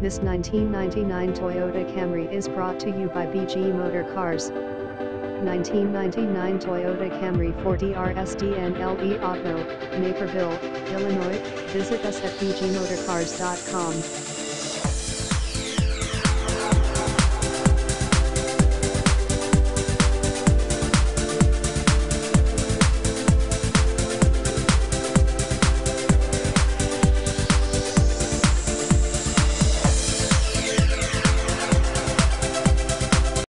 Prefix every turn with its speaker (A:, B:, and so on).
A: This 1999 Toyota Camry is brought to you by BG Motor Cars. 1999 Toyota Camry 4DRSDN LE Auto, Naperville, Illinois. Visit us at bgmotorcars.com.